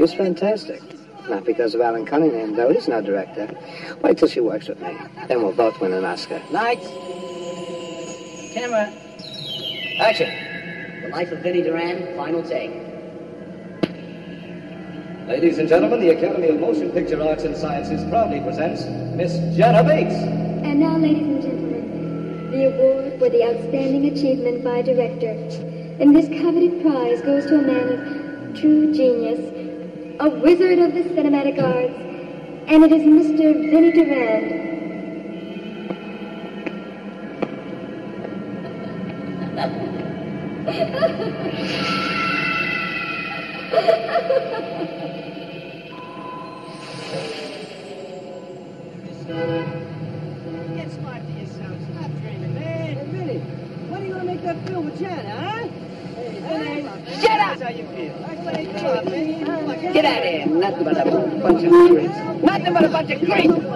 horror films. She's fantastic. Not because of Alan Cunningham, though. He's no director. Wait till she works with me. Then we'll both win an Oscar. Lights. Camera. Action. The Life of Vinnie Durand, final take. Ladies and gentlemen, the Academy of Motion Picture Arts and Sciences proudly presents Miss Jana Bates. And now, ladies and gentlemen, the award for the outstanding achievement by a director. And this coveted prize goes to a man of true genius, a wizard of the cinematic arts, and it is Mr. Vinnie Durand. Nothing but a bunch of creeps. Nothing but a bunch of creeps.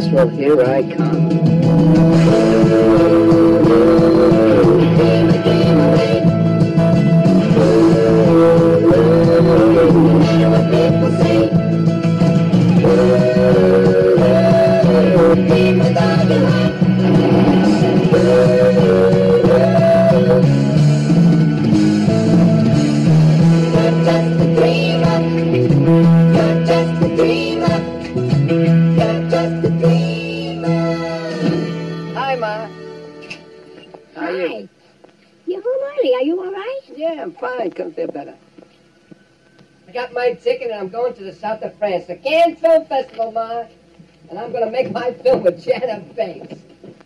Festival, here I come. To the south of France, the Cannes Film Festival, Ma. And I'm going to make my film with Janet Bates.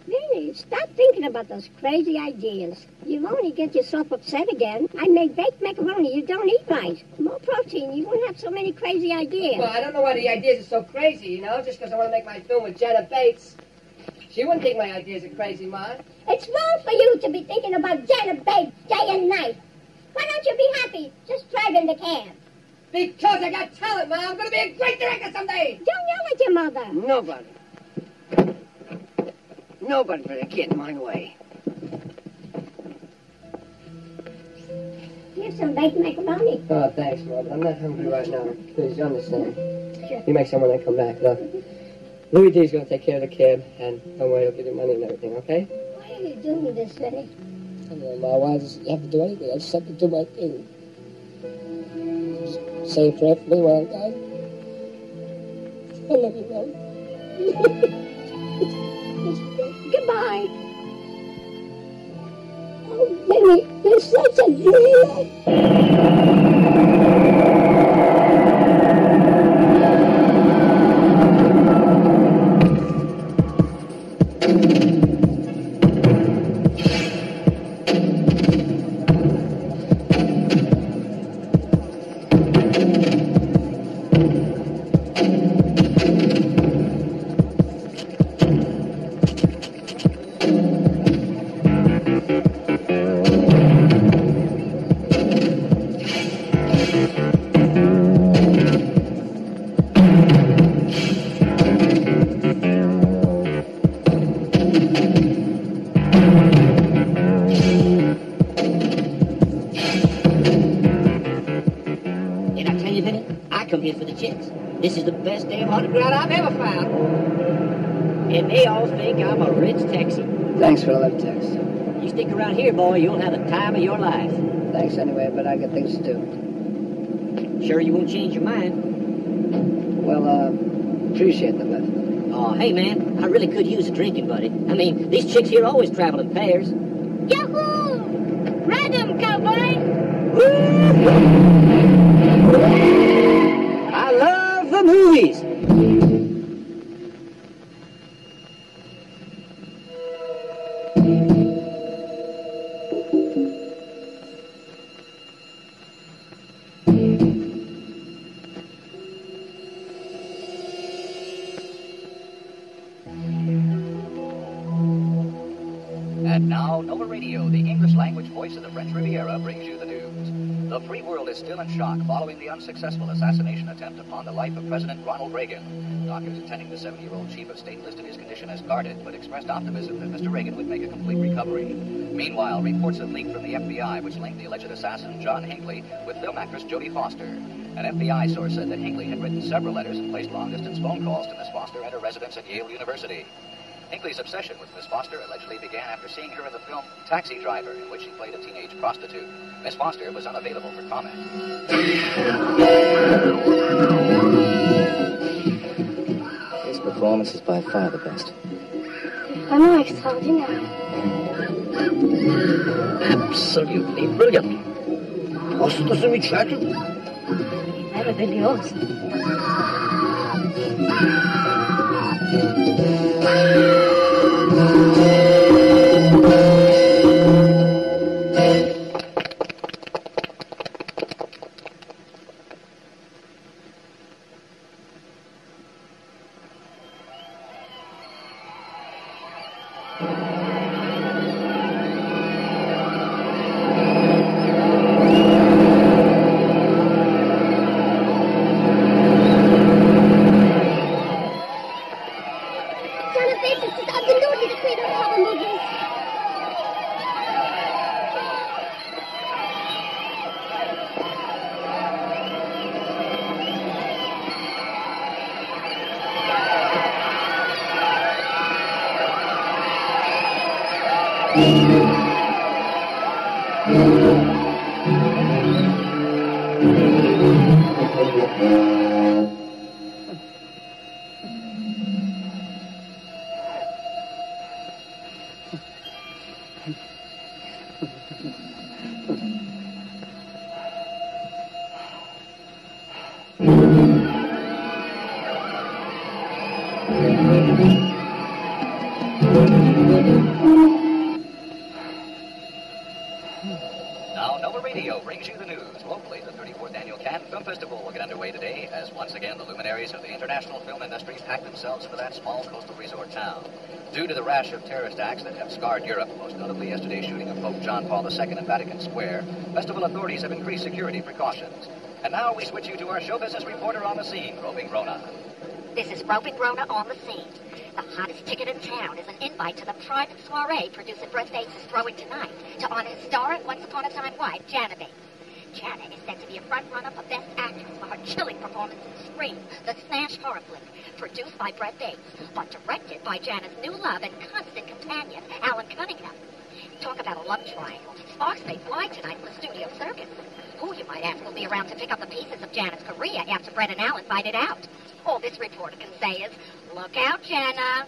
Vinny, stop thinking about those crazy ideas. You'll only get yourself upset again. I make baked macaroni. You don't eat right. More protein. You won't have so many crazy ideas. Well, I don't know why the ideas are so crazy, you know, just because I want to make my film with Janet Bates. She wouldn't think my ideas are crazy, Ma. It's wrong for you to be thinking about Janet Bates day and night. Why don't you be happy just driving the cab? Because I got talent, Ma. I'm going to be a great director someday. Don't yell at your mother. Nobody. Nobody better get in my way. Here's some baked macaroni. Oh, thanks, Mother. I'm not hungry right now. Please, you understand. Sure. You make some when I come back, look. Louis D's going to take care of the kid, and don't worry, he'll give you money and everything, okay? Why are you doing this, Vinny? I don't know, Ma. Why does you have to do anything? I just have to do my thing. Just say a prayer for me I'm dying. I love you, Will. Goodbye. Oh, Benny, you're such a dream. Texan. Thanks for the love text. You stick around here, boy, you'll have the time of your life. Thanks anyway, but I got things to do. Sure you won't change your mind? Well, uh, appreciate the lift. Oh, hey, man, I really could use a drinking buddy. I mean, these chicks here always travel in pairs. Yahoo! Random, cowboy! Woo! I love the movies. Is still in shock following the unsuccessful assassination attempt upon the life of President Ronald Reagan. Doctors attending the 70 year old chief of state listed his condition as guarded, but expressed optimism that Mr. Reagan would make a complete recovery. Meanwhile, reports have leaked from the FBI which linked the alleged assassin, John Hinckley, with film actress Jodie Foster. An FBI source said that Hinckley had written several letters and placed long distance phone calls to Miss Foster at her residence at Yale University. Hinckley's obsession with Miss Foster allegedly began after seeing her in the film Taxi Driver, in which she played a teenage prostitute. Miss Foster was unavailable for comment. His performance is by far the best. I'm extraordinary. Absolutely brilliant. Prostitution. Maravilhoso. Janet in Vatican Square, festival authorities have increased security precautions. And now we switch you to our show business reporter on the scene, Roving Rona. This is Roving Rona on the scene. The hottest ticket in town is an invite to the private soiree producer Brett Bates is throwing tonight to honor his star and once upon a time wife, Jana Bates. Jana is said to be a front-runner for Best Actress for her chilling performance in Scream, the smash horror flick, produced by Brett Bates, but directed by Jana's new love and constant companion, Alan Cunningham. Talk about a love triangle. Sparks may fly tonight the studio circus. Who, you might ask, will be around to pick up the pieces of Janet's career after Brett and Alan fight it out? All this reporter can say is, look out, Jana.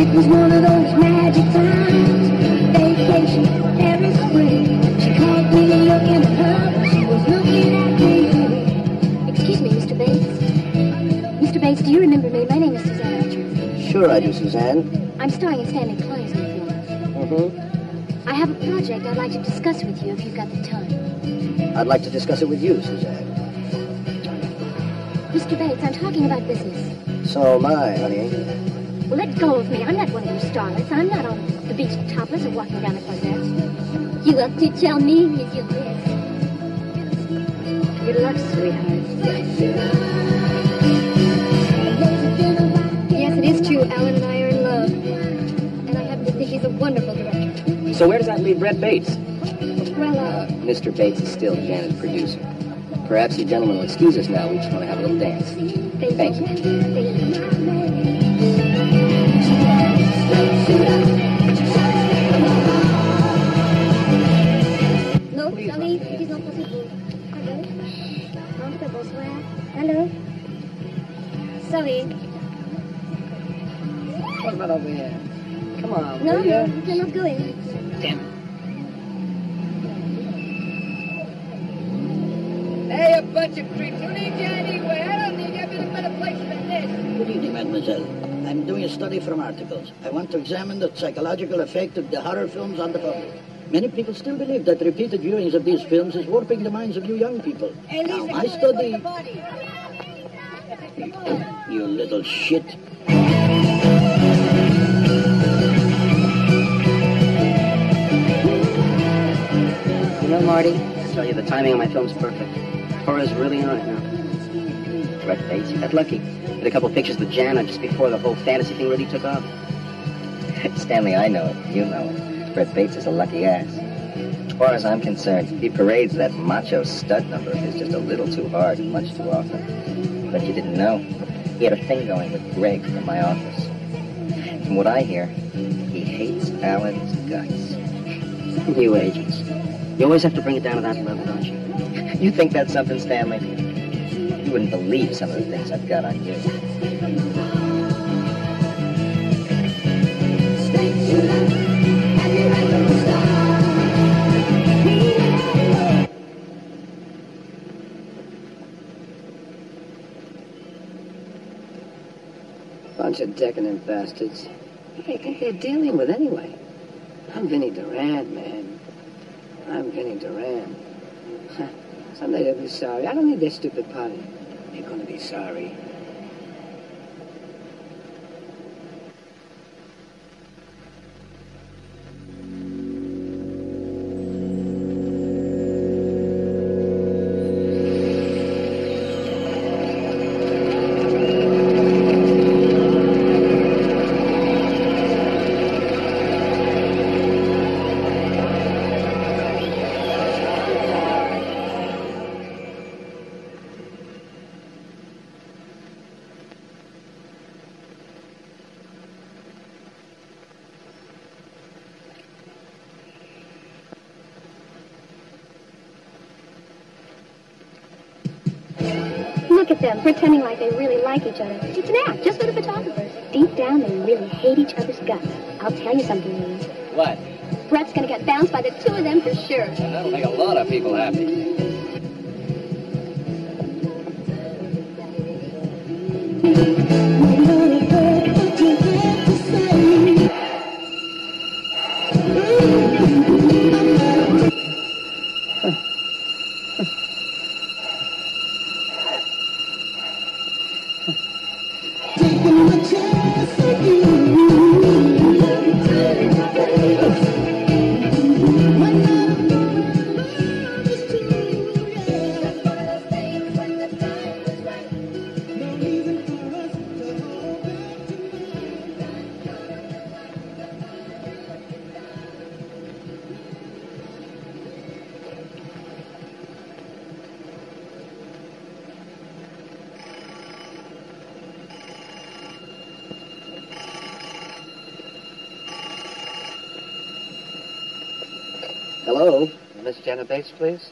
It was one Sure I do, Suzanne. I'm starring in Stanley Klein's film. Mm-hmm. I have a project I'd like to discuss with you if you've got the time. I'd like to discuss it with you, Suzanne. Mr. Bates, I'm talking about business. So am I, honey. Well, let go of me. I'm not one of those starlets. I'm not on the beach topless or walking down the cornets. You have to tell me if you wish. Good luck, sweetheart. So where does that leave Brett Bates? Well, uh, Mr. Bates is still Janet's producer. Perhaps you gentlemen will excuse us now. We just want to have a little dance. thank, you. Non, sorry, it is not possible. Hello? Entre, bonsoir. Hello? Sorry. What about over here? Come on, No, no, you cannot go in. Damn it. Hey, a bunch of creeps. Who needs you anyway? I don't need you. I've been in a better place than this. Good evening, mademoiselle. I'm doing a study from articles. I want to examine the psychological effect of the horror films on the public. Many people still believe that repeated viewings of these films is warping the minds of you young people. Hey, Now, I study... the body. You little shit. Marty, I tell you, the timing of my film's perfect. Horror's really on it now. Bates, you got lucky. Did a couple pictures with Jana just before the whole fantasy thing really took off. Stanley, I know it. You know it. Brett Bates is a lucky ass. As far as I'm concerned, he parades that macho stud number of his just a little too hard, and much too often. But you didn't know. He had a thing going with Greg in my office. From what I hear, he hates Alan's guts. You agents. You always have to bring it down to that level, don't you? You think that's something, Stanley? You wouldn't believe some of the things I've got on you. Bunch of decadent bastards. What do you think they're dealing with anyway? I'm Vinny Durand, man. I'm Vinny Durand. Huh. Someday they'll be sorry. I don't need their stupid party. They're gonna be sorry. At them, pretending like they really like each other. It's an act, just for the photographers. Deep down, they really hate each other's guts. I'll tell you something, Louise. What? Brett's gonna get bounced by the two of them for sure. And that'll make a lot of people happy. Miss Jana Bates, please?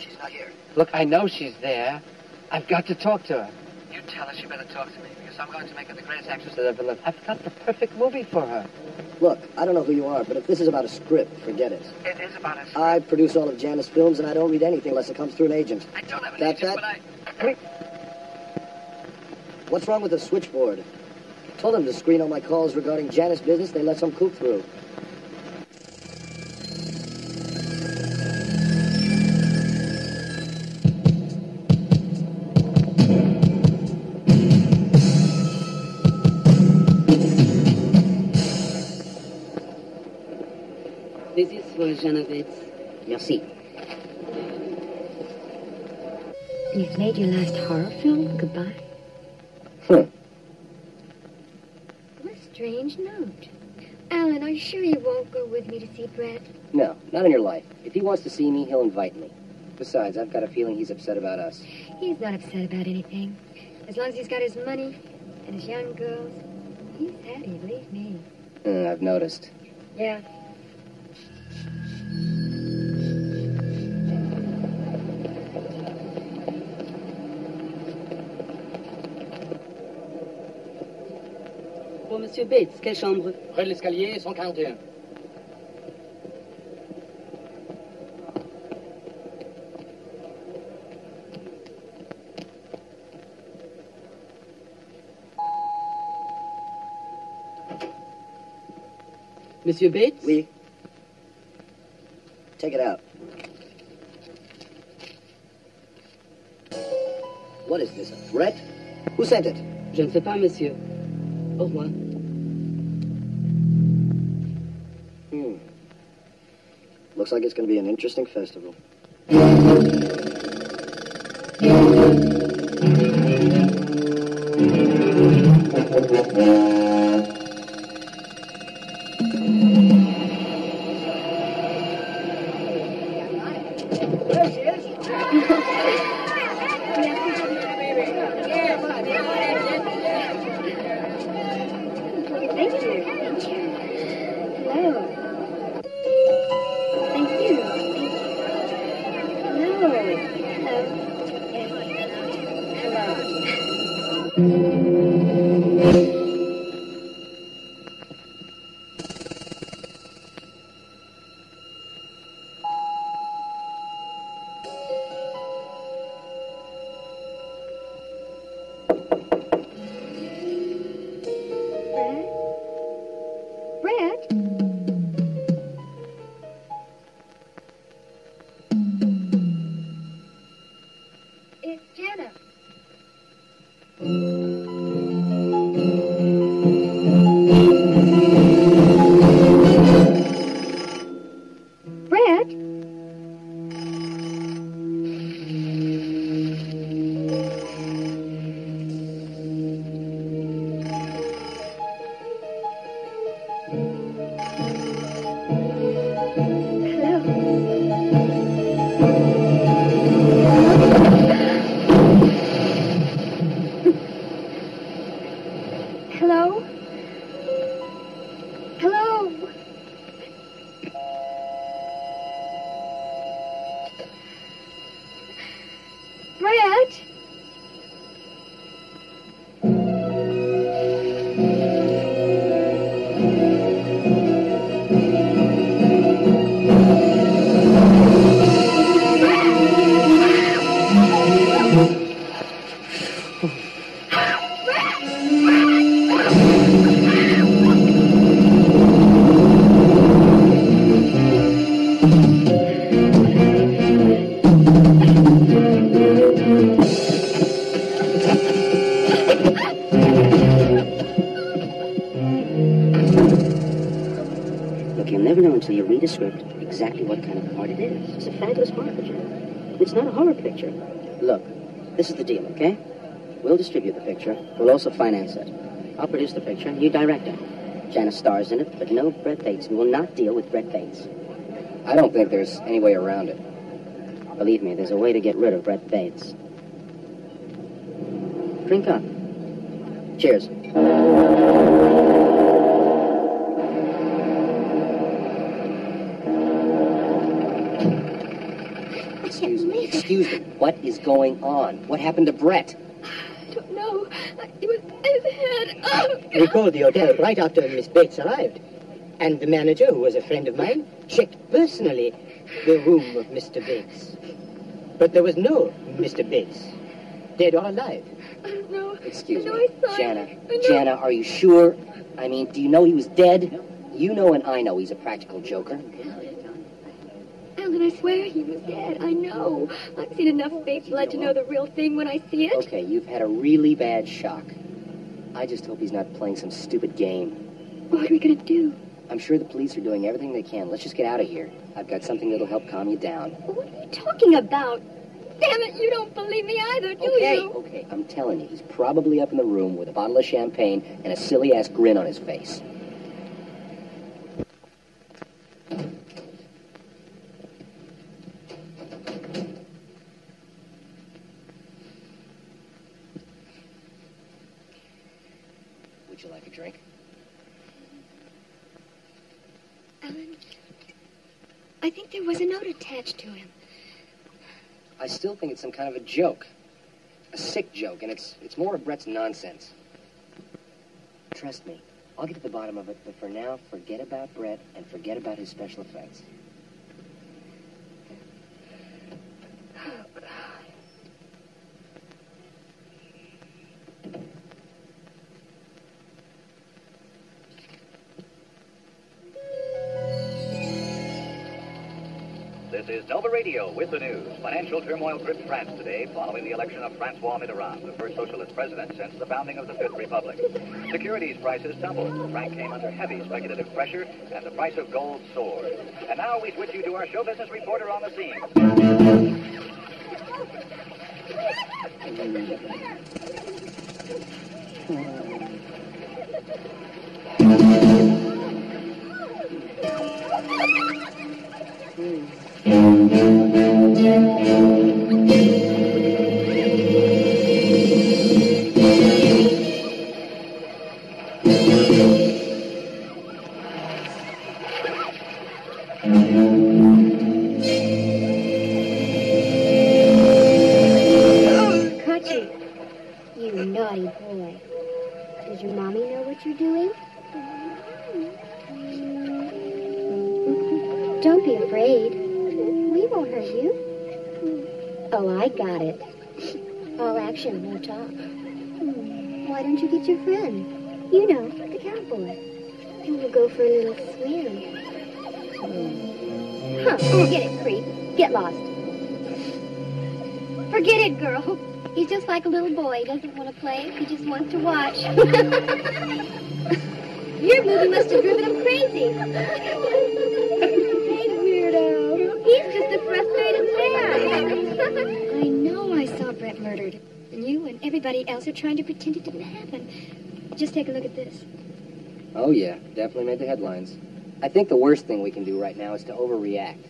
She's not here. Look, I know she's there. I've got to talk to her. You tell her she better talk to me, because I'm going to make her the greatest actress that ever lived. I've got the perfect movie for her. Look, I don't know who you are, but if this is about a script, forget it. It is about a script. I produce all of Jana's films, and I don't read anything unless it comes through an agent. I don't have an That, agent, that? but I... What's wrong with the switchboard? Told them to screen all my calls regarding Jana's business. They let some kook through. Genevieve. Merci. You've made your last horror film? Goodbye. Huh. What a strange note. Alan, are you sure you won't go with me to see Brett? No, not in your life. If he wants to see me, he'll invite me. Besides, I've got a feeling he's upset about us. He's not upset about anything. As long as he's got his money and his young girls, he's happy, believe me. Uh, I've noticed. Yeah. Pour Monsieur Bates, quelle chambre? Près de l'escalier, 141. Monsieur Bates? Oui. Take it out. What is this, a threat? Who sent it? Je ne sais pas, monsieur. Au revoir. Looks like it's going to be an interesting festival. Never know until you read a script exactly what kind of part it is. It's a fabulous part, Virginia. It's not a horror picture. Look, this is the deal, okay? We'll distribute the picture. We'll also finance it. I'll produce the picture. You direct it. Janice stars in it, but no Brett Bates. We will not deal with Brett Bates. I don't think there's any way around it. Believe me, there's a way to get rid of Brett Bates. Drink up. Cheers. Excuse me. What is going on? What happened to Brett? I don't know. It was his head. Oh, We called the hotel right after Miss Bates arrived. And the manager, who was a friend of mine, checked personally the room of Mr. Bates. But there was no Mr. Bates, dead or alive. I don't know. Excuse me. Jana. Jana, are you sure? I mean, do you know he was dead? You know and I know he's a practical joker. Alan, I swear he was dead. I know. I've seen enough fake blood to know the real thing when I see it. Okay, you've had a really bad shock. I just hope he's not playing some stupid game. What are we gonna do? I'm sure the police are doing everything they can. Let's just get out of here. I've got something that'll help calm you down. What are you talking about? Damn it, you don't believe me either, do Okay, you? okay, I'm telling you, he's probably up in the room with a bottle of champagne and a silly ass grin on his face. Would you like a drink? Alan, I think there was a note attached to him. I still think it's some kind of a joke. A sick joke, and it's it's more of Brett's nonsense. Trust me, I'll get to the bottom of it, but for now, forget about Brett and forget about his special effects. Oh, God. Is Nova Radio with the news. Financial turmoil gripped France today following the election of Francois Mitterrand, the first socialist president since the founding of the Fifth Republic. Securities prices tumbled. The franc came under heavy speculative pressure, and the price of gold soared. And now we switch you to our show business reporter on the scene. Hmm. Música trying to pretend it didn't happen. Just take a look at this. Oh yeah, definitely made the headlines. I think the worst thing we can do right now is to overreact.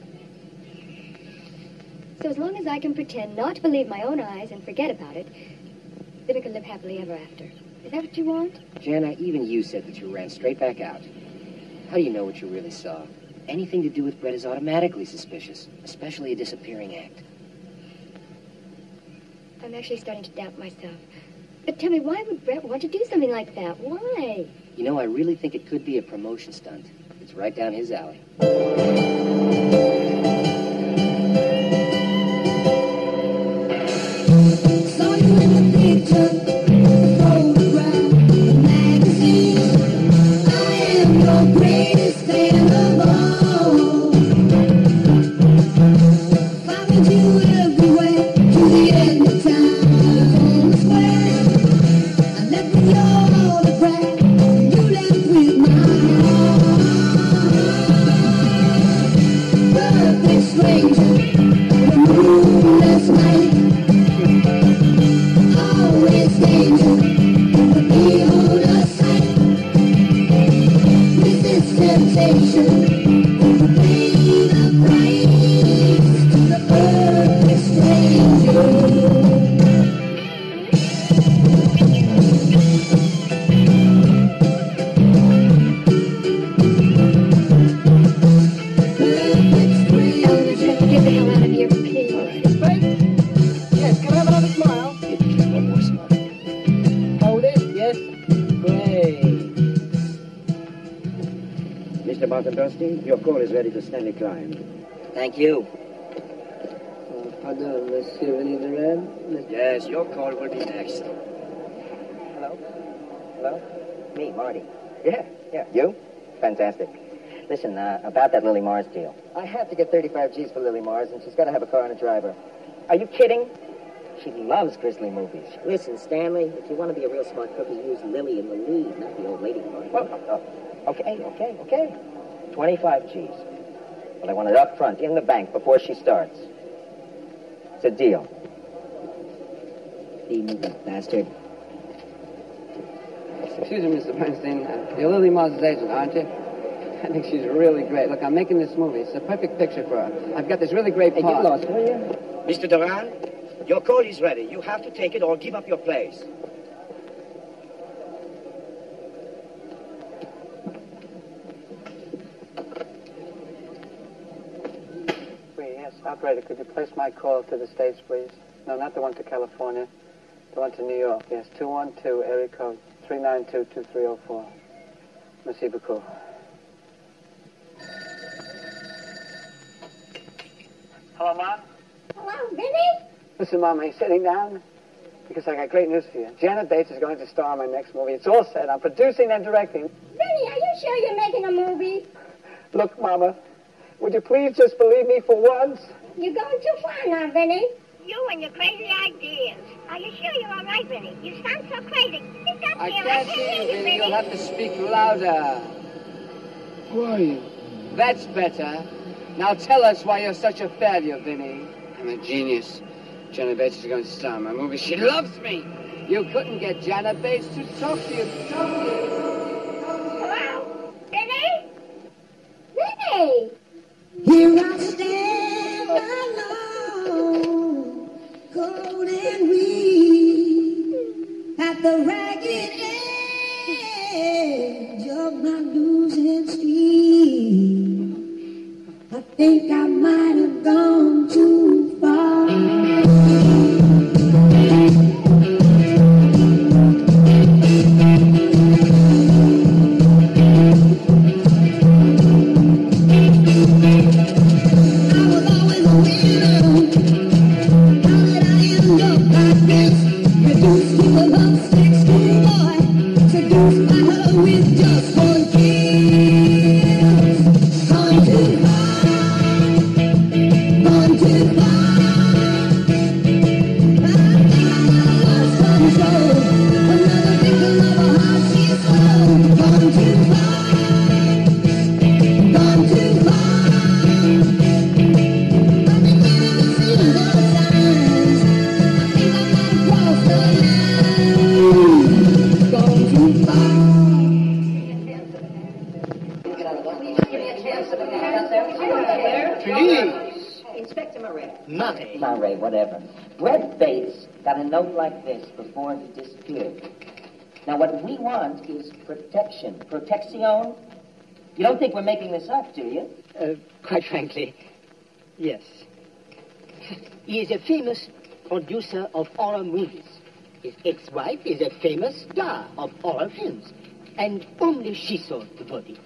So as long as I can pretend not to believe my own eyes and forget about it, then we can live happily ever after. Is that what you want? Jana, even you said that you ran straight back out. How do you know what you really saw? Anything to do with Brett is automatically suspicious, especially a disappearing act. I'm actually starting to doubt myself. But tell me, why would Brett want to do something like that? Why? You know, I really think it could be a promotion stunt. It's right down his alley. Saw Fantastic. Listen, uh, about that Lily Mars deal. I have to get 35 G's for Lily Mars, and she's got to have a car and a driver. Are you kidding? She loves grizzly movies. Listen, Stanley, if you want to be a real smart cookie, use Lily in the lead, not the old lady part. Well, uh, okay, okay, okay. 25 G's. But I want it up front, in the bank, before she starts. It's a deal. The movie, bastard. Excuse me, Mr. Bernstein. Uh, you're Lily Mars' agent, aren't you? I think she's really great. Look, I'm making this movie. It's a perfect picture for her. I've got this really great Hey, get lost, will you? Mr. Durand, your call is ready. You have to take it or give up your place. Yes, operator, could you place my call to the States, please? No, not the one to California. The one to New York, yes. 212, area code 392-2304. Merci beaucoup. Hello, Mom? Hello, Vinny? Listen, Mom, are you sitting down? Because I got great news for you. Janet Bates is going to star in my next movie. It's all set. I'm producing and directing. Vinny, are you sure you're making a movie? Look, Mama, would you please just believe me for once? You're going too far now, Vinny. You and your crazy ideas. Are you sure you're all right, Vinny? You sound so crazy. Sit up I here. can't hear you, Vinny. You'll have to speak louder. Who are you? That's better. Now tell us why you're such a failure, Vinny. I'm a genius. Janet Bates is going to star in my movie. She loves me. You couldn't get Janet Bates to talk to you. Talk to you. Hello? Vinny? Vinny! Here I stand alone, cold and weak, at the ragged edge of my losing streak. I think I might have gone too note like this before he disappeared. Now, what we want is protection. Protection? You don't think we're making this up, do you? Uh, quite frankly, yes. He is a famous producer of horror movies. His ex-wife is a famous star of horror films. And only she saw the body.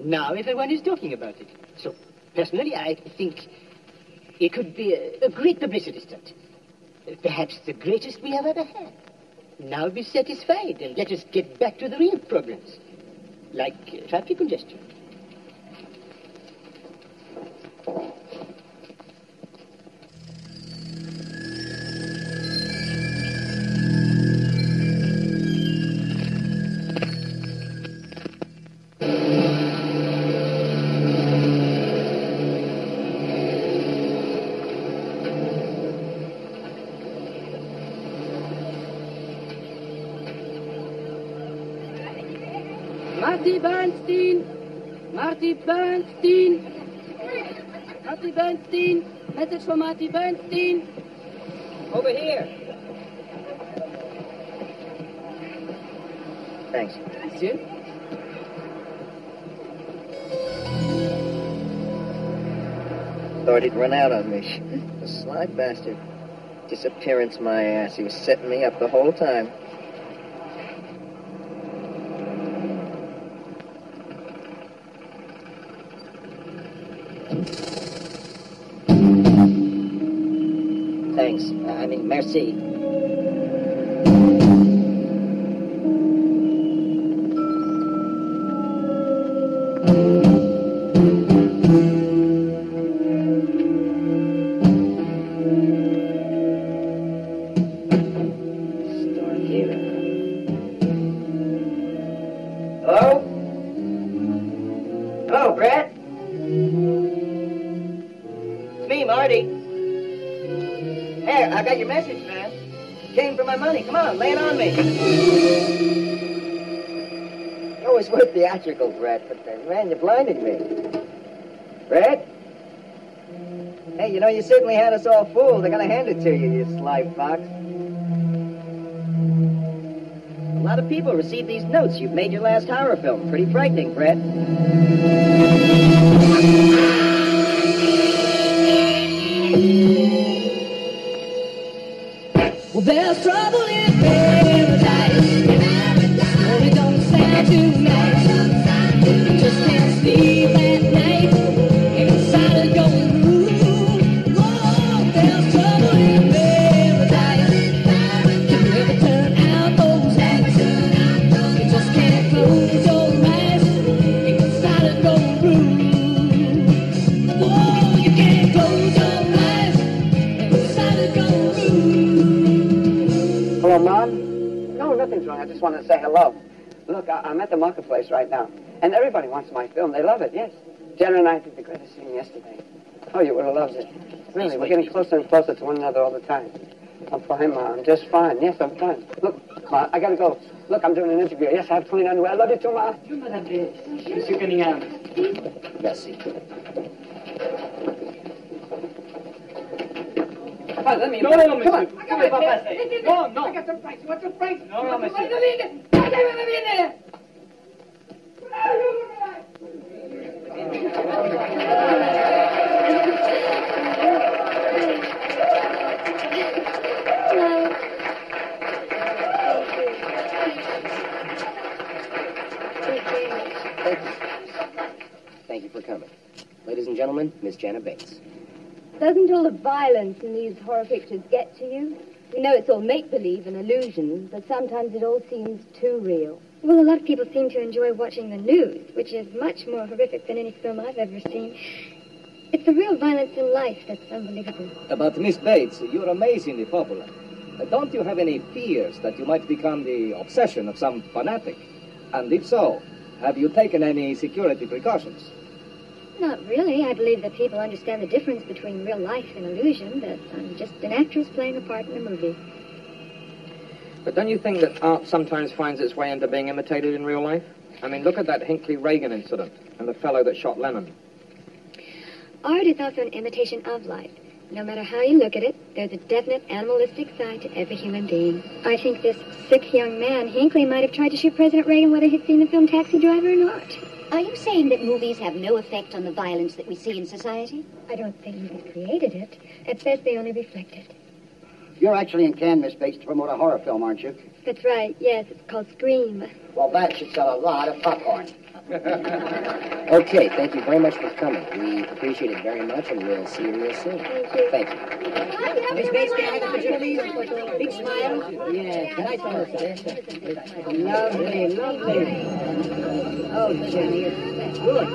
Now everyone is talking about it. So, personally, I think it could be a, a great publicity stunt. Perhaps the greatest we have ever had. Now be satisfied and let us get back to the real problems, like uh, traffic congestion. Marty Bernstein! Marty Bernstein! Message Marty Bernstein! Over here. Thanks. Monsieur? Thought he'd run out on me. The sly bastard. Disappearance my ass. He was setting me up the whole time. Brett, but man, you blinded me. Brett? Hey, you know, you certainly had us all fooled. They're gonna hand it to you, you sly fox. A lot of people received these notes. You've made your last horror film. Pretty frightening, Brett. To say hello. Look, I- I'm at the marketplace right now, and everybody wants my film. They love it, yes. Jana and I did the greatest thing yesterday. Oh, you would have loved it. Really, we're getting closer and closer to one another all the time. I'm fine, Ma. I'm just fine. Yes, I'm fine. Look, Ma, I gotta go. Look, I'm doing an interview. Yes, I have clean underwear. I love you too, Ma. Monsieur Cunningham. Merci. Come on, let me. No, no, no, Come on. monsieur. Come on, Papa. No, no. I got some price. You want some price? No, no, monsieur. Thank you. Thank you for coming. Ladies and gentlemen, Miss Jana Bates. Doesn't all the violence in these horror pictures get to you? We know it's all make-believe and illusion, but sometimes it all seems too real. Well, a lot of people seem to enjoy watching the news, which is much more horrific than any film I've ever seen. It's the real violence in life that's unbelievable. But Miss Bates, you're amazingly popular. Don't you have any fears that you might become the obsession of some fanatic? And if so, have you taken any security precautions? Not really. I believe that people understand the difference between real life and illusion, that I'm just an actress playing a part in a movie. But don't you think that art sometimes finds its way into being imitated in real life? I mean, look at that Hinckley Reagan incident and the fellow that shot Lennon. Art is also an imitation of life. No matter how you look at it, there's a definite animalistic side to every human being. I think this sick young man, Hinckley, might have tried to shoot President Reagan whether he'd seen the film Taxi Driver or not. Are you saying that movies have no effect on the violence that we see in society? I don't think movies created it. At best, they only reflect it. You're actually in Cannes, Miss Bates, to promote a horror film, aren't you? That's right. Yes, it's called Scream. Well, that should sell a lot of popcorn. Okay, thank you very much for coming. We appreciate it very much, and we'll see you real soon. Thank you. Miss Bates, can I have a picture, please? Big smile. Yeah, I tell Lovely, lovely. Oh, Jenny, it's good.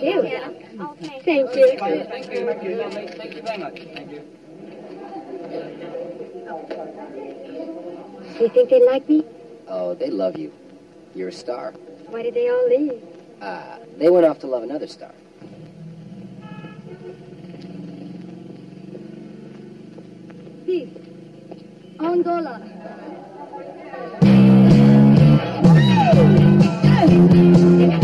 Thank you. Thank you. Thank you. Thank you. Lovely. Thank you very much. Thank you. Do you think they like me? Oh, they love you. You're a star. Why did they all leave? Uh, they went off to love another star. Peace. Angola. Tell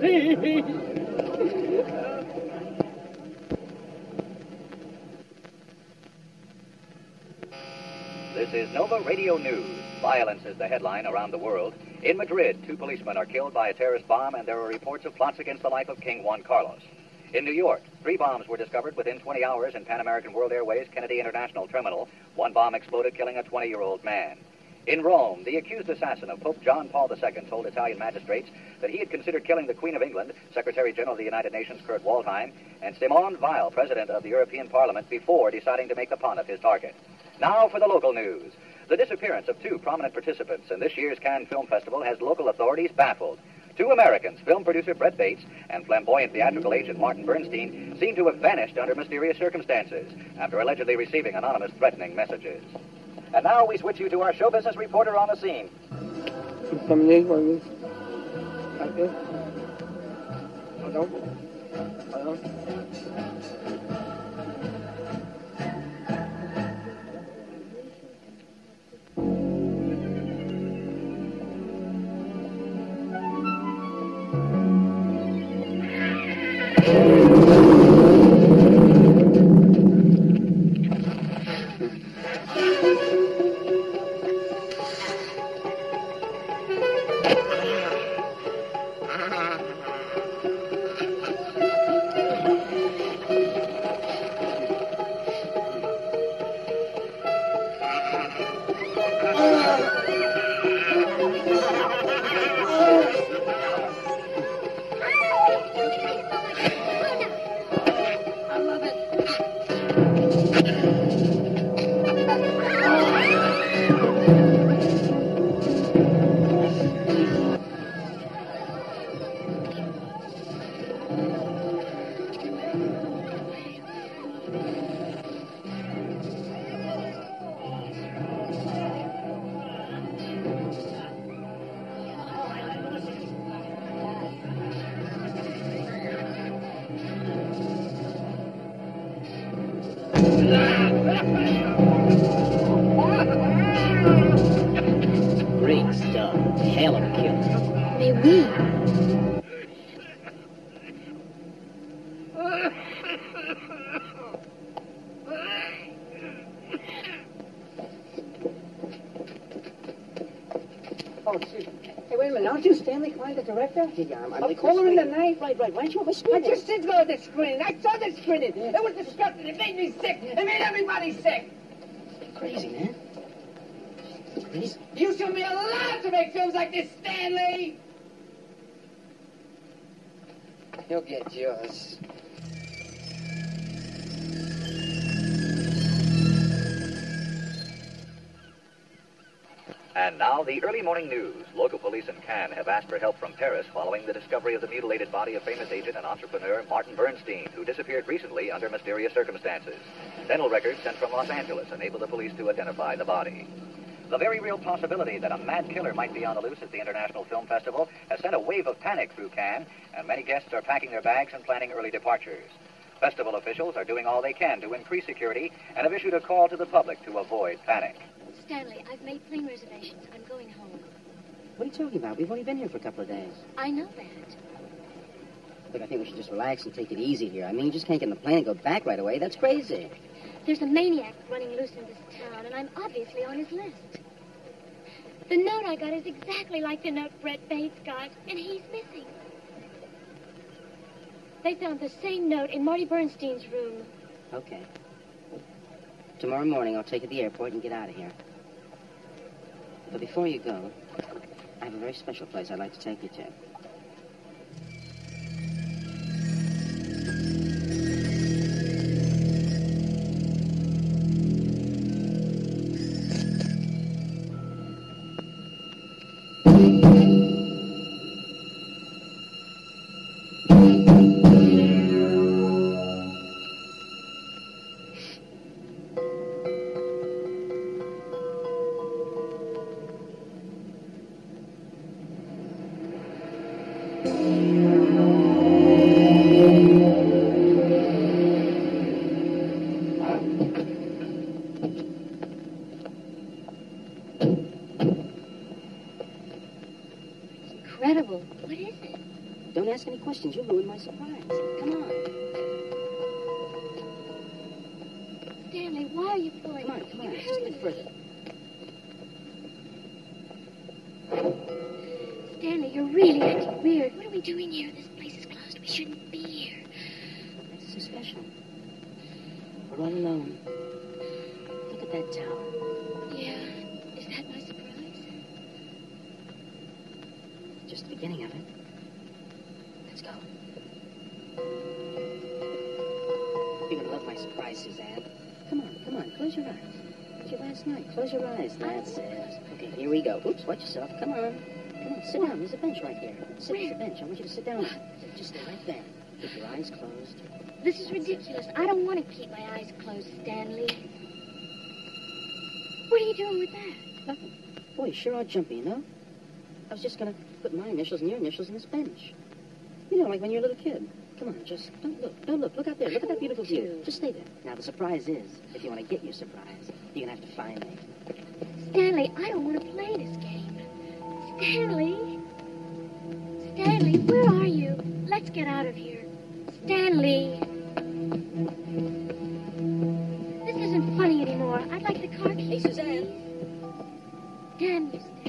This is Nova Radio News. Violence is the headline around the world. In Madrid, two policemen are killed by a terrorist bomb, and there are reports of plots against the life of King Juan Carlos. In New York, three bombs were discovered within 20 hours in Pan American World Airways Kennedy International Terminal. One bomb exploded, killing a 20 year old man. In Rome, the accused assassin of Pope John Paul II told Italian magistrates that he had considered killing the Queen of England, Secretary General of the United Nations Kurt Waldheim, and Simone Veil, President of the European Parliament, before deciding to make the Pontiff his target. Now for the local news. The disappearance of two prominent participants in this year's Cannes Film Festival has local authorities baffled. Two Americans, film producer Brett Bates and flamboyant theatrical agent Martin Bernstein, seem to have vanished under mysterious circumstances after allegedly receiving anonymous threatening messages. And now we switch you to our show business reporter on the scene. Something like this. Like Hell of a kill. Mais oui. Oh, excuse me. Hey, wait a minute. Aren't you Stanley Klein, the director? Yeah, I'm, I'm Of Caller in the. Night? Right, right. Why don't you have a I screen? I just did go to the screening. I saw the screening. It was disgusting. It made me sick. It made everybody sick. Crazy, man. Crazy. You shouldn't be allowed to make films like this, Stanley. You'll get yours. And now, the early morning news. Local police in Cannes have asked for help from Paris following the discovery of the mutilated body of famous agent and entrepreneur Martin Bernstein, who disappeared recently under mysterious circumstances. Dental records sent from Los Angeles enable the police to identify the body. The very real possibility that a mad killer might be on the loose at the International Film Festival has sent a wave of panic through Cannes, and many guests are packing their bags and planning early departures. Festival officials are doing all they can to increase security and have issued a call to the public to avoid panic. Stanley, I've made plane reservations. I'm going home. What are you talking about? We've only been here for a couple of days. I know that. Look, I think we should just relax and take it easy here. I mean, you just can't get in the plane and go back right away. That's crazy. There's a maniac running loose in this town, and I'm obviously on his list. The note I got is exactly like the note Brett Bates got, and he's missing. They found the same note in Marty Bernstein's room. Okay. Tomorrow morning, I'll take you to the airport and get out of here. But before you go, I have a very special place I'd like to take you to. Questions, you'll ruin my surprise. Watch yourself. Come on. Come on, sit down. There's a bench right here. Sit at the bench. I want you to sit down. Just stay right there. Keep your eyes closed. This is ridiculous. I don't want to keep my eyes closed, Stanley. What are you doing with that? Nothing. Boy, you sure are jumpy, you know? I was just gonna put my initials and your initials in this bench. You know, like when you're a little kid. Come on, just don't look. Don't look. Look out there. Look at that beautiful view. Just stay there. Now, the surprise is, if you want to get your surprise, you're gonna have to find me. Stanley, I don't want to play this game. Stanley? Stanley, where are you? Let's get out of here. Stanley! This isn't funny anymore. I'd like the car keys. Hey, Suzanne. Damn you, Stanley.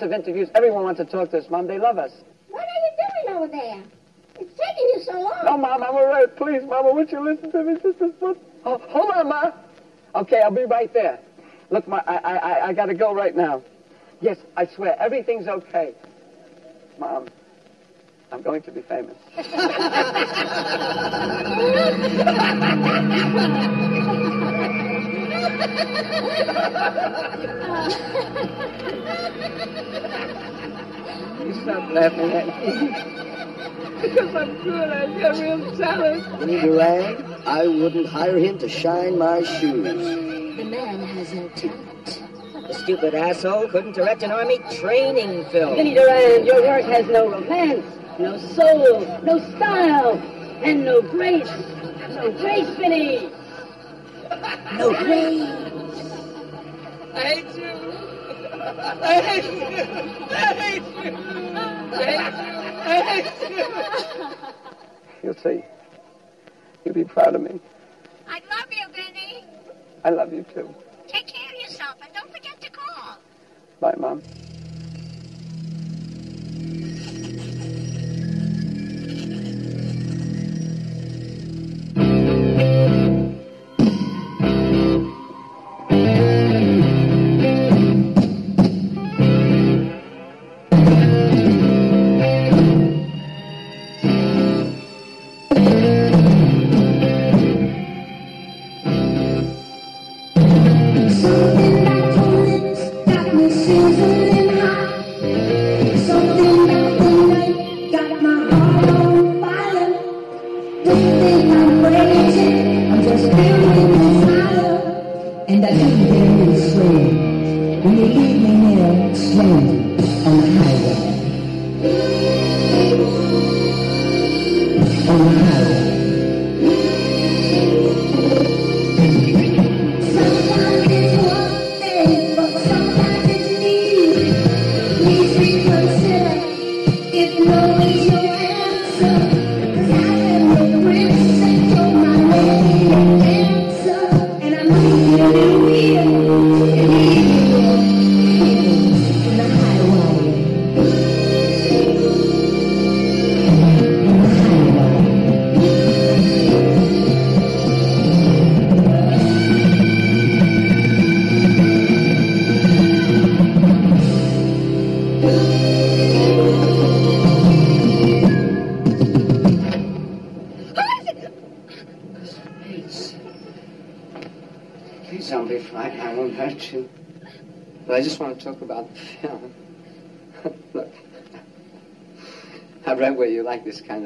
Lots of interviews. Everyone wants to talk to us, Mom. They love us. What are you doing over there? It's taking you so long. No, Mom, I'm all right. Please, Mama, won't you listen to me just once? Oh, hold on, Ma. Okay, I'll be right there. Look, Ma, I, I, I, I gotta go right now. Yes, I swear, everything's okay. Mom, I'm going to be famous. You stop laughing at me. because I'm good. I got real talent. Vinny Durand, I wouldn't hire him to shine my shoes. The man has no talent. The stupid asshole couldn't direct an army training film. Vinny Durand, your work has no romance, no soul, no style, and no grace. No grace, Vinny. No grace. I hate you. I hate you. I hate you. I hate you. I hate you. You'll see. You'll be proud of me. I love you, Benny. I love you too. Take care of yourself and don't forget to call. Bye, Mom.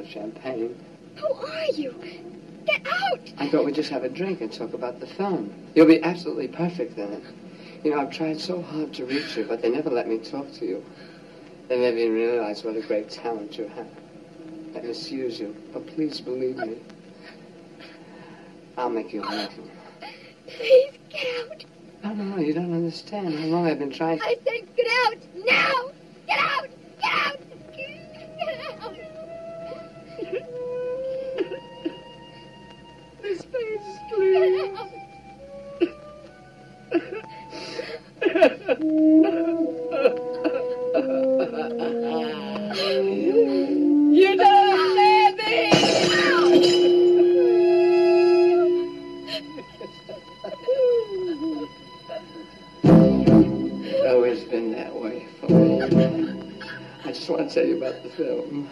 Of champagne. Who are you? Get out! I thought we'd just have a drink and talk about the film. You'll be absolutely perfect in it. You know, I've tried so hard to reach you, but they never let me talk to you. They never even realize what a great talent you have. I misuse you, but please believe me. I'll make you happy. Please get out. No, no, no, you don't understand how long I've been trying. I said get out You don't let me! Oh, it's always been that way for me. I just want to tell you about the film.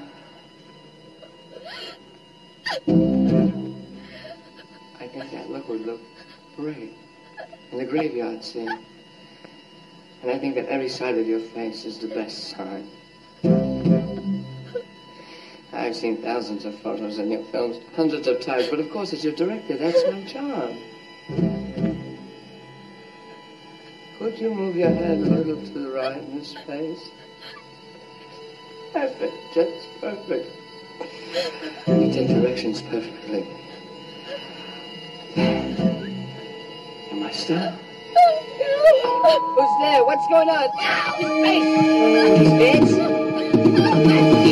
I think that look would look great in the graveyard scene. And I think that every side of your face is the best side. I've seen thousands of photos in your films, hundreds of times, but of course, as your director, that's my job. Could you move your head a little to the right, Miss Bates? Perfect, just perfect. You take directions perfectly. Am I still? Who's there? What's going on? Miss Bates?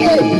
Another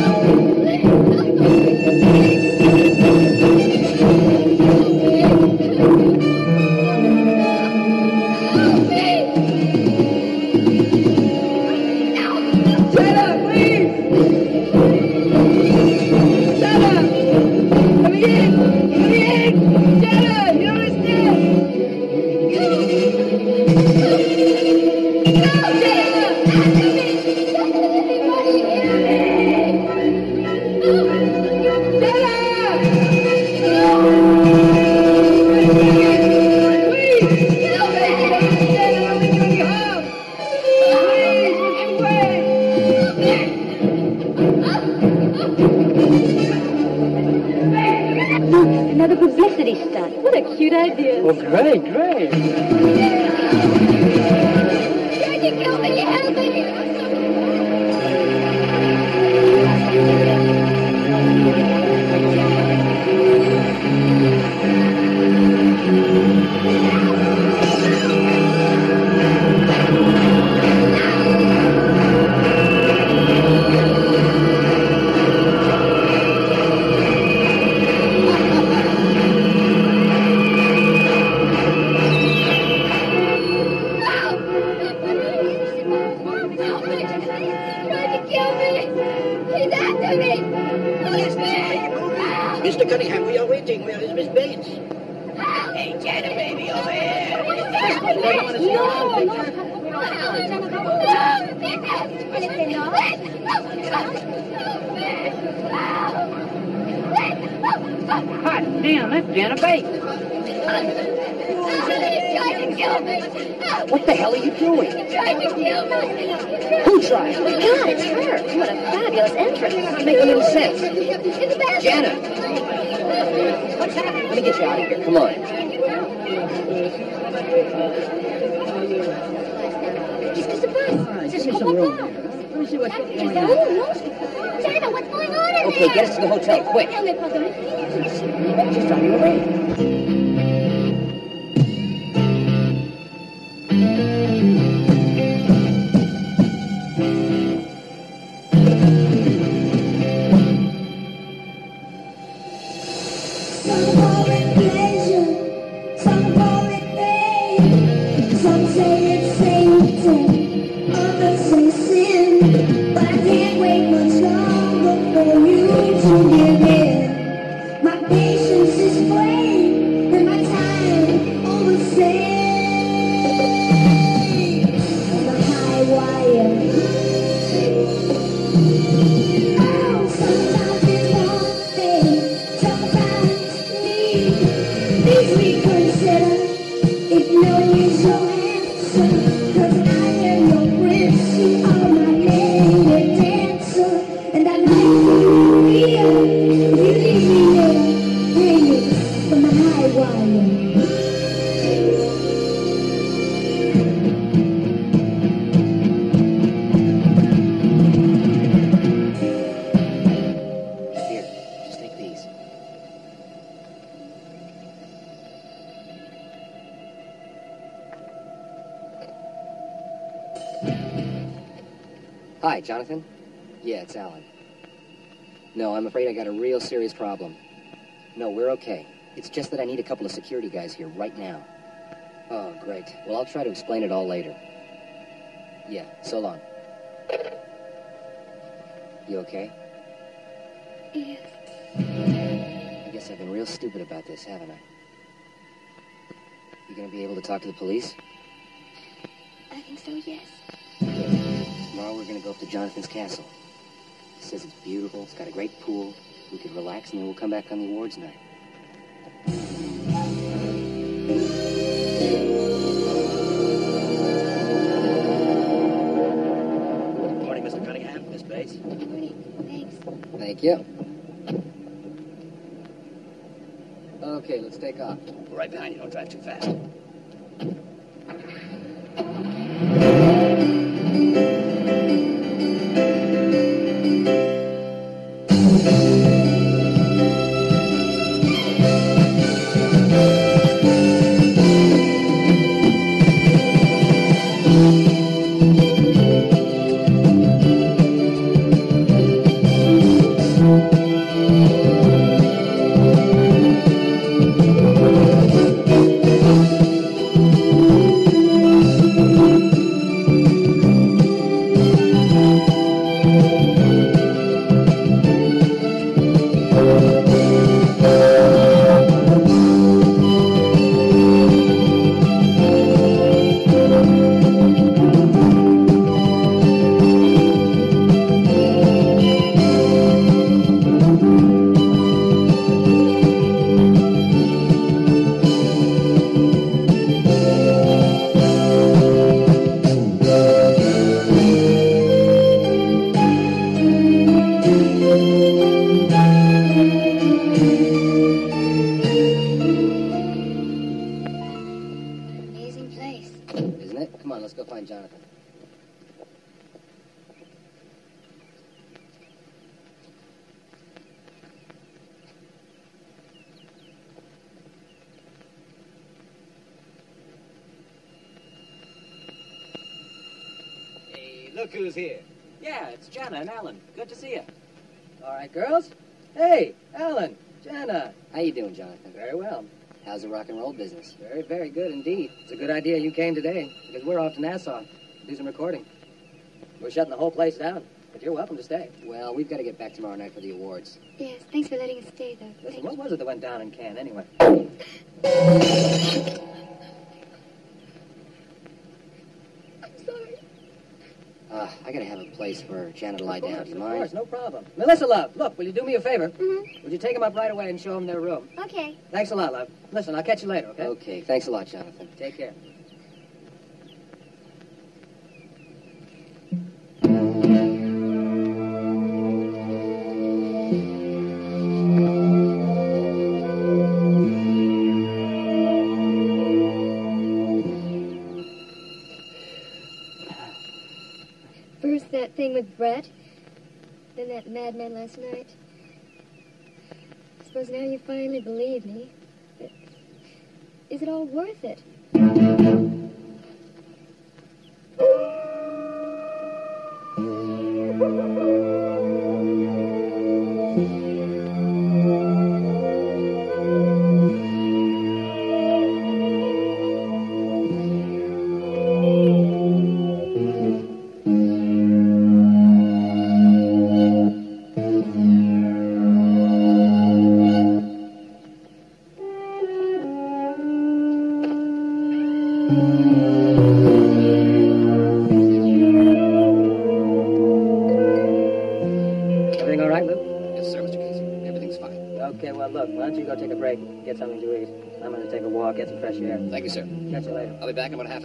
Cunningham, we are waiting. Where is Miss Bates? Hey, Jana, baby, over here. I don't want to see your own picture. Hot damn, that's Jana Bates. trying to kill me. What the hell are you doing? Trying oh to kill me. Who tried? God, it's her. What a fabulous entrance. Doesn't make a little sense. The bathroom. Janet. Let me get you out of here. Come on. Is this a bus? Is this some room. Let me see what's oh, going on. Jana, what's going on in Okay, there? get us to the hotel, quick. Tell me, Father. Just on your way. I'm afraid I got a real serious problem. No, we're okay. It's just that I need a couple of security guys here right now. Oh, great. Well, I'll try to explain it all later. Yeah, so long. You okay? Yes. I guess I've been real stupid about this, haven't I? You gonna be able to talk to the police? I think so, yes. Tomorrow we're gonna go up to Jonathan's castle. He says it's beautiful, it's got a great pool. We could relax and then we'll come back on the awards night. Good morning, Mr. Cunningham, Miss Bates. Good morning. Thanks. Thank you. Okay, let's take off. We're right behind you. Don't drive too fast. Hey, look who's here. Yeah, it's Jana and Alan. Good to see you. All right, girls. Hey, Alan, Jana. How you doing, Jonathan? Very well. How's the rock and roll business? Very, very good indeed. It's a good idea you came today because we're off to Nassau to do some recording. We're shutting the whole place down, but you're welcome to stay. Well, we've got to get back tomorrow night for the awards. Yes, thanks for letting us stay, though. Listen, what was it that went down in Cannes anyway? I'm sorry. Uh, I gotta have a place for Janet to lie course, down. Do you of course, no problem. Melissa, love, look, will you do me a favor? Mm-hmm. Would you take them up right away and show them their room? Okay. Thanks a lot, love. Listen, I'll catch you later, okay? Okay, thanks a lot, Jonathan. Take care. Madman last night. I suppose now you finally believe me. Is it all worth it?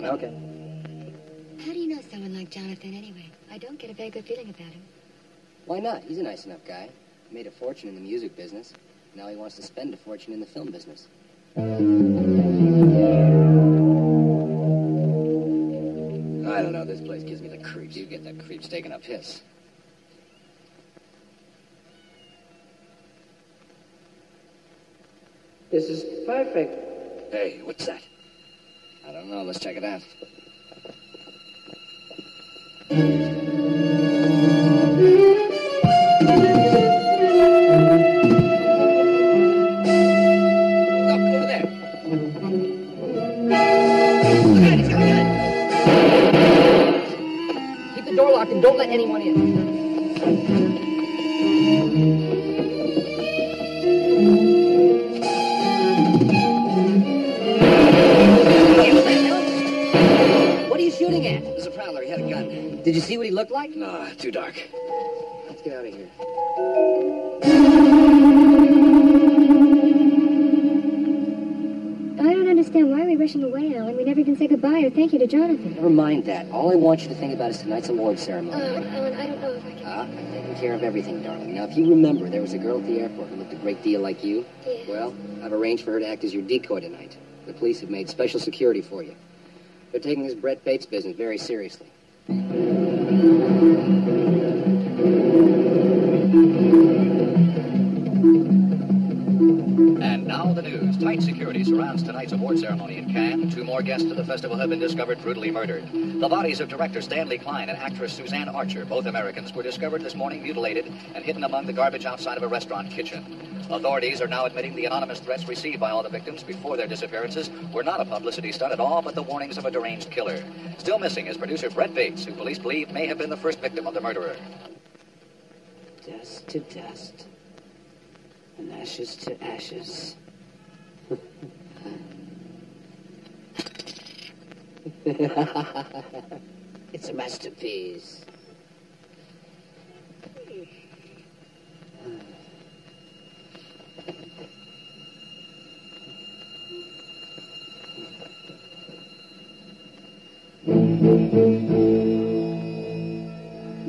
Be back in about half an hour. Okay. How do you know someone like Jonathan anyway? I don't get a very good feeling about him. Why not? He's a nice enough guy. Made a fortune in the music business. Now he wants to spend a fortune in the film business. I don't know. This place gives me the creeps. You get the creeps taking a piss. This is perfect. Hey, what's that? I don't know. Let's check it out. Never mind that. All I want you to think about is tonight's award Oh, ceremony. Alan, I don't know if I can. Ah, I'm taking care of everything, darling. Now, if you remember, there was a girl at the airport who looked a great deal like you. Yes. Well, I've arranged for her to act as your decoy tonight. The police have made special security for you. They're taking this Brett Bates business very seriously. Now the news. Tight security surrounds tonight's award ceremony in Cannes. Two more guests of the festival have been discovered brutally murdered. The bodies of director Stanley Klein and actress Suzanne Archer, both Americans, were discovered this morning mutilated and hidden among the garbage outside of a restaurant kitchen. Authorities are now admitting the anonymous threats received by all the victims before their disappearances were not a publicity stunt at all, but the warnings of a deranged killer. Still missing is producer Brett Bates, who police believe may have been the first victim of the murderer. Dust to dust. And ashes to ashes. it's a masterpiece.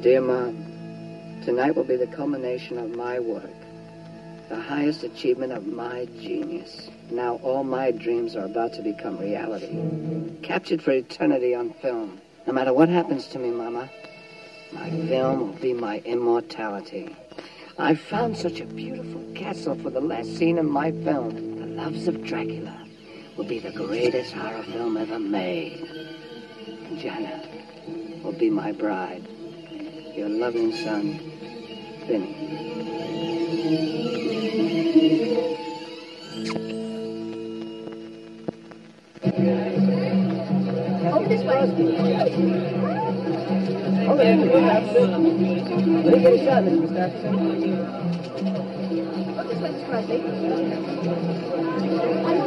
Dear Mom, tonight will be the culmination of my work, the highest achievement of my genius. Now all my dreams are about to become reality, captured for eternity on film. No matter what happens to me, Mama, my film will be my immortality. I found such a beautiful castle for the last scene in my film. The Loves of Dracula will be the greatest horror film ever made. Jana will be my bride. Your loving son, Vinny. There. Let me get a shot, Mr. Crosby.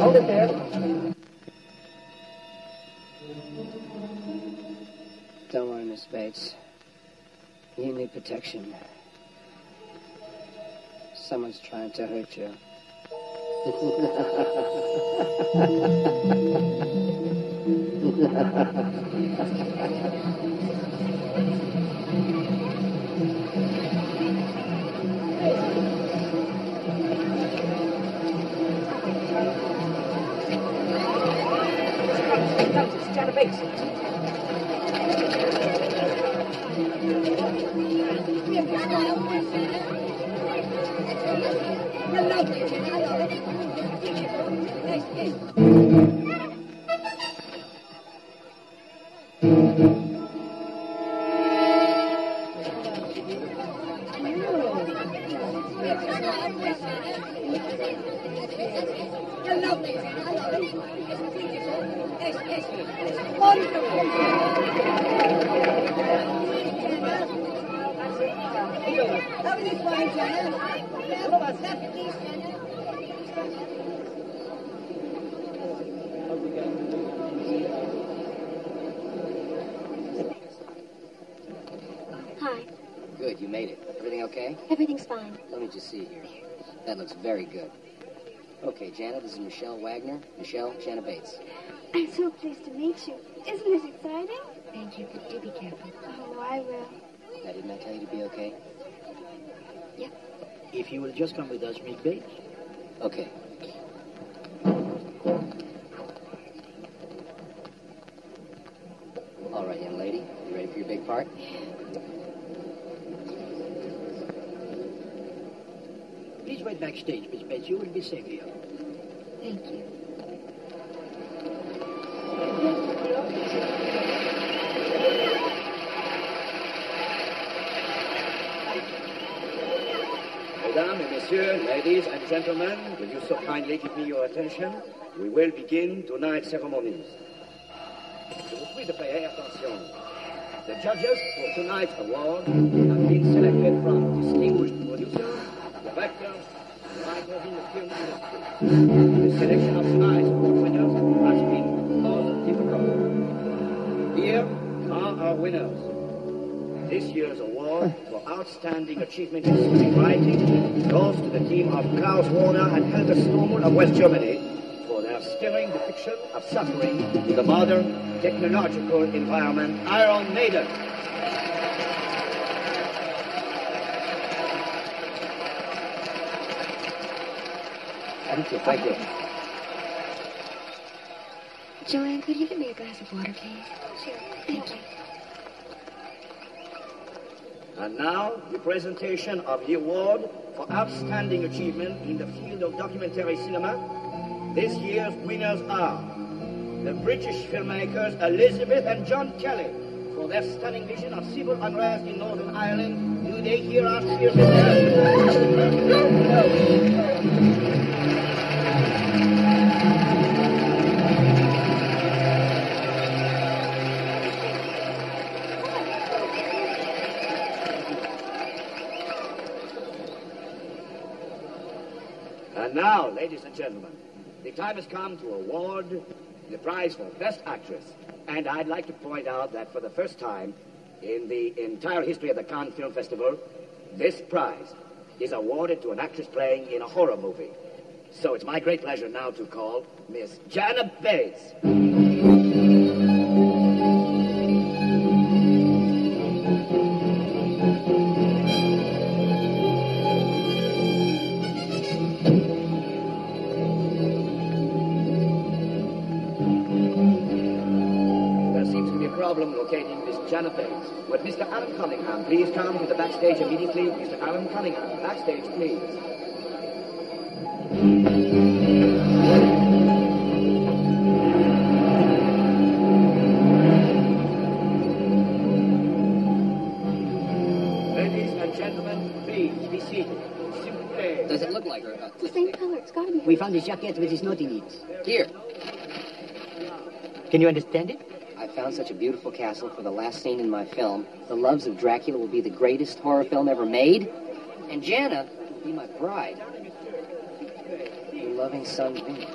Hold it there. Don't worry, Miss Bates. You need protection. Someone's trying to hurt you. It's Janet That looks very good. Okay, Janet, this is Michelle Wagner. Michelle, Janet Bates. I'm so pleased to meet you. Isn't this exciting? Thank you, but do be careful. Oh, I will. Now, didn't I tell you to be okay? Yep. If you will just come with us, Miss Bates. Okay. All right, young lady. You ready for your big part? Please wait backstage, Miss Bates. You will be safe here. Thank you. Mesdames et messieurs, ladies and gentlemen, will you so kindly give me your attention? We will begin tonight's ceremonies. Je vous prie de payer attention. The judges for tonight's award have been selected from distinguished producers, the film industry. The selection of winners has been difficult. Here are our winners. This year's award for outstanding achievement in screenwriting goes to the team of Klaus Warner and Helga Stormel of West Germany for their stirring depiction of suffering in the modern technological environment Iron Maiden. Thank you, thank you. Joanne, could you get me a glass of water, please? Sure. Thank you. And now, the presentation of the award for outstanding achievement in the field of documentary cinema. This year's winners are the British filmmakers Elizabeth and John Kelly for their stunning vision of civil unrest in Northern Ireland. Do they hear our cheers? Now, ladies and gentlemen, the time has come to award the prize for Best Actress. And I'd like to point out that for the first time in the entire history of the Cannes Film Festival, this prize is awarded to an actress playing in a horror movie. So it's my great pleasure now to call Miss Janet Bates. Problem Miss Jana Bates. Would Mr. Alan Cunningham please come to the backstage immediately? Mr. Alan Cunningham, backstage, please. Ladies and gentlemen, please be seated. S'il vous plaît. Does it look like her? The same color. It's got to be. We found his jacket with his note in it. Here. Can you understand it? Found such a beautiful castle for the last scene in my film. The Loves of Dracula will be the greatest horror film ever made. And Jana will be my bride. Your loving son, Vinny.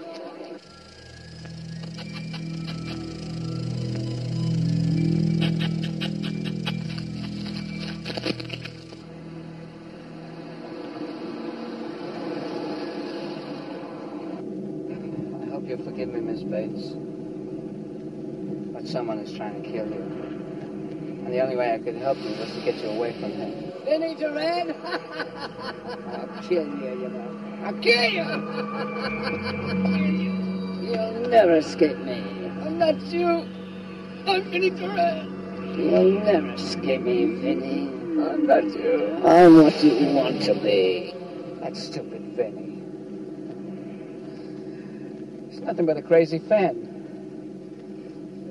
Only way I could help you was to get you away from him. Vinny Durand? I'll kill you, you know. I'll kill you! You'll never escape me. I'm not you. I'm Vinny Durand. You'll never escape me, Vinny. I'm not you. I'm what you want to be. That stupid Vinny. He's nothing but a crazy fan.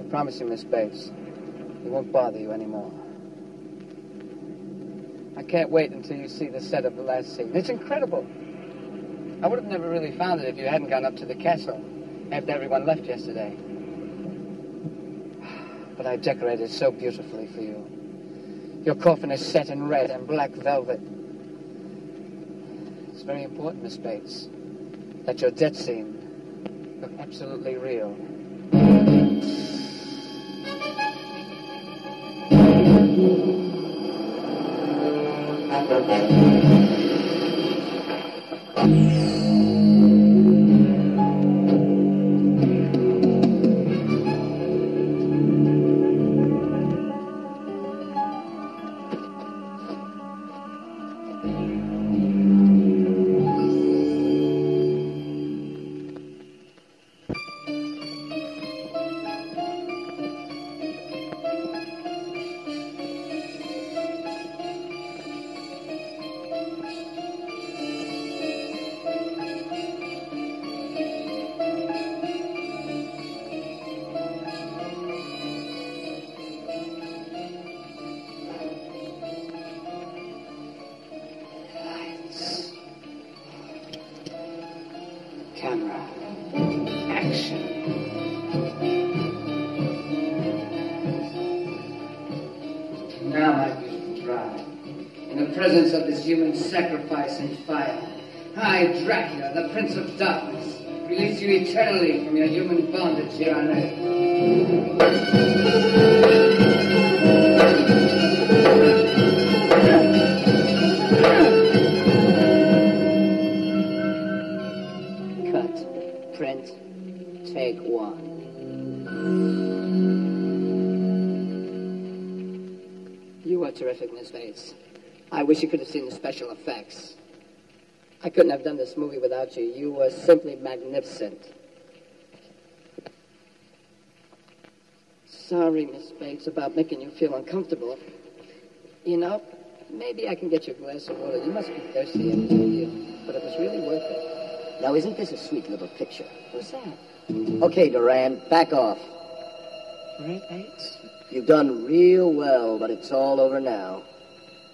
I promise you, Miss Bates, he won't bother you anymore. I can't wait until you see the set of the last scene. It's incredible. I would have never really found it if you hadn't gone up to the castle after everyone left yesterday. But I decorated it so beautifully for you. Your coffin is set in red and black velvet. It's very important, Miss Bates, that your death scene look absolutely real. Camera. Human sacrifice and fire, I, Dracula, the Prince of Darkness, release you eternally from your human bondage here on earth. You could have seen the special effects. I couldn't have done this movie without you. You were simply magnificent. Sorry, Miss Bates, about making you feel uncomfortable. You know, maybe I can get you a glass of water. You must be thirsty, tell you. But it was really worth it. Now, isn't this a sweet little picture? Who's that? Okay, Durand, back off. Right, Bates? You've done real well, but it's all over now.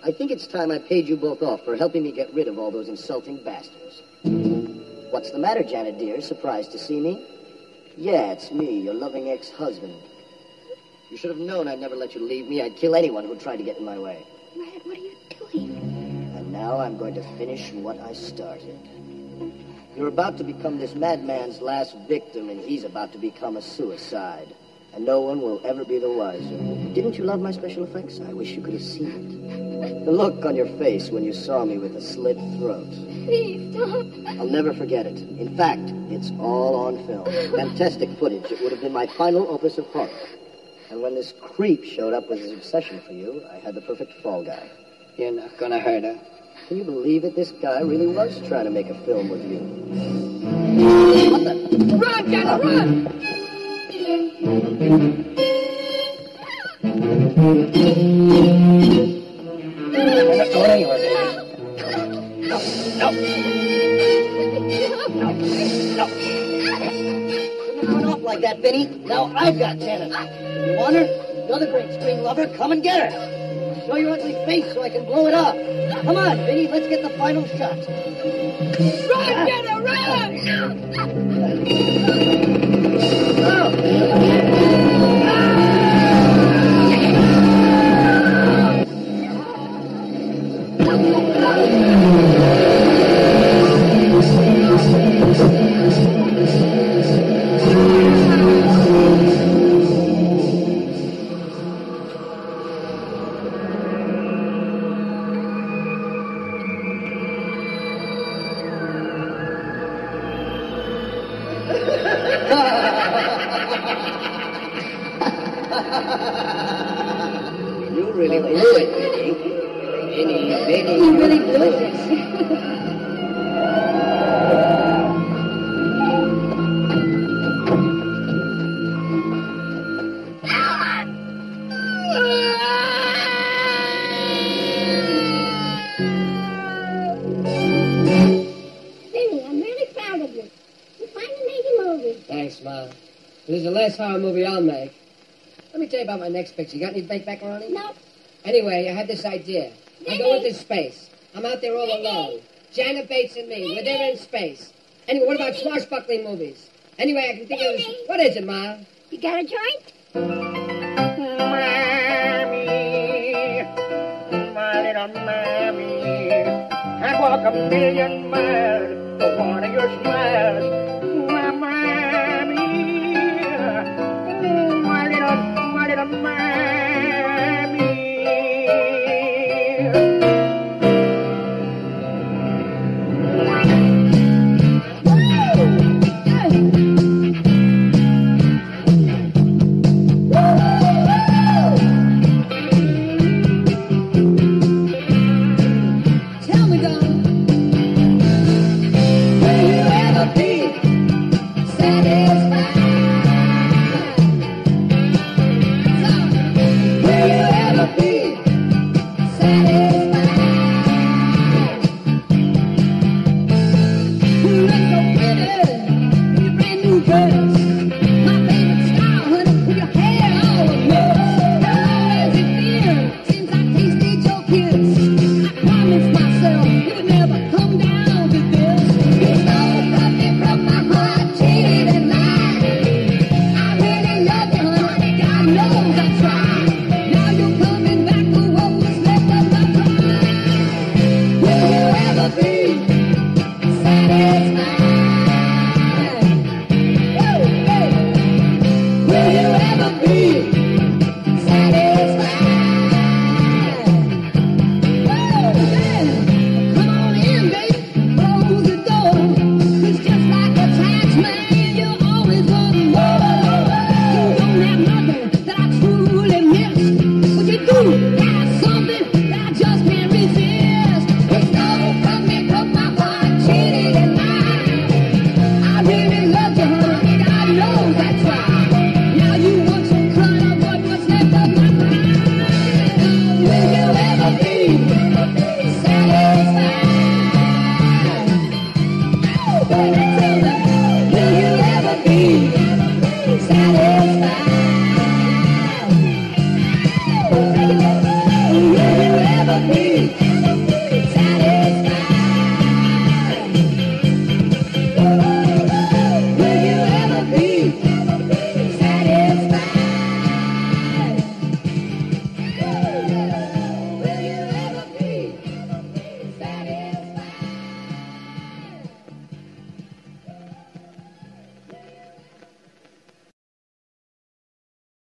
I think it's time I paid you both off for helping me get rid of all those insulting bastards. What's the matter, Janet dear? Surprised to see me? Yeah, it's me, your loving ex-husband. You should have known I'd never let you leave me. I'd kill anyone who tried to get in my way. Red, what are you doing? And now I'm going to finish what I started. You're about to become this madman's last victim, and he's about to become a suicide. And no one will ever be the wiser. Didn't you love my special effects? I wish you could have seen it. The look on your face when you saw me with a slit throat. Please stop. I'll never forget it. In fact, it's all on film. Fantastic footage. It would have been my final opus of horror. And when this creep showed up with his obsession for you, I had the perfect fall guy. You're not gonna hurt her. Can you believe it? This guy really was trying to make a film with you. What the? Run, Jana, run! That, Vinny. Now I've got Janet. You want her? You're great screen lover. Come and get her. Show your ugly face so I can blow it up. Come on, Vinny. Let's get the final shot. Run, Jana, run! Oh. Tell you next picture. You got any fake macaroni? No. Anyway, I had this idea. I go into space. I'm out there all alone. Janet Bates and me. We're there in space. Anyway, what about swashbuckling movies? Anyway, I can think of this. What is it, Ma? You got a joint? Mammy, my little mammy, I'd walk a million miles for one of your smiles. A man.